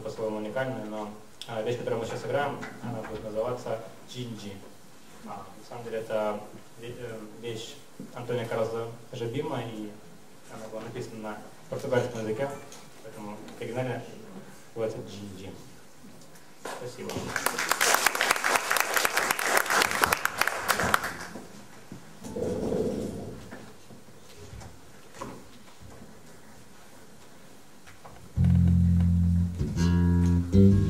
по-своему уникальная, но а, вещь, которую мы сейчас играем, она будет называться Джинджи. А, на самом деле это э, вещь Антония Карлоза Жабима, и она была написана на португальском языке, поэтому в оригинале называется Джинджи. Спасибо. Mm-hmm.